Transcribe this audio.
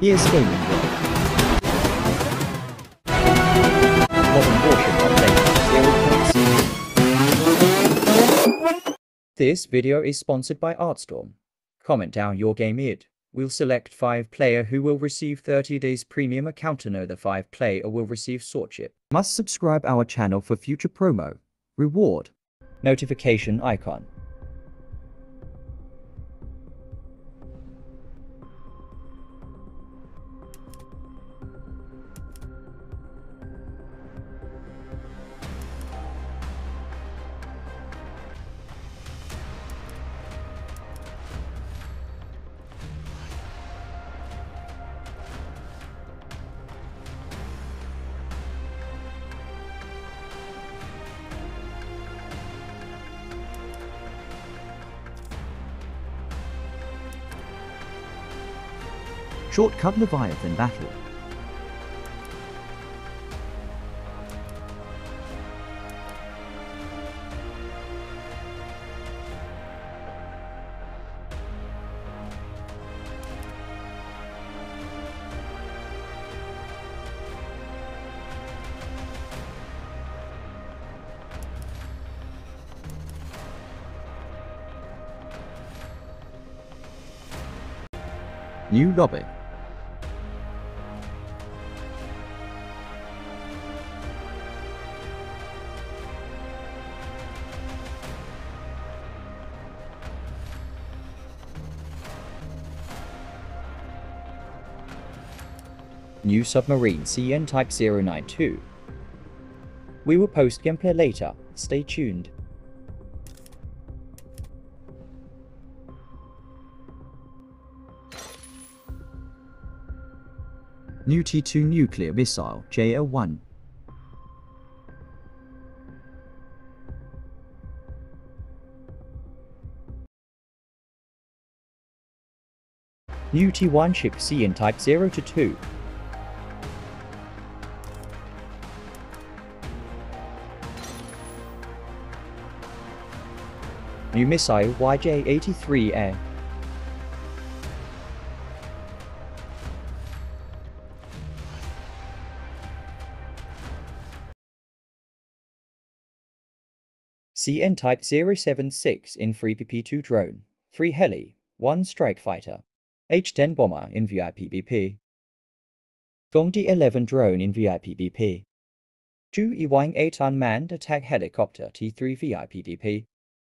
Gaming. Modern Warship Update 0.6. This video is sponsored by Artstorm. Comment down your game id. We'll select 5 player who will receive 30 days premium account know the 5 player will receive swordship. Must subscribe our channel for future promo. Reward. Notification icon. Shortcut Leviathan Battle. New lobby. New submarine CN Type 092. We will post gameplay later, stay tuned. New T2 nuclear missile JL-1. New T1 ship CN Type 0 to 2. New missile YJ-83A. CN Type 076 in 3PP2 drone, 3 heli, 1 strike fighter, H-10 bomber in VIPBP, Gongji 11 drone in VIPBP, Jueying 8 unmanned attack helicopter T3 VIPDP,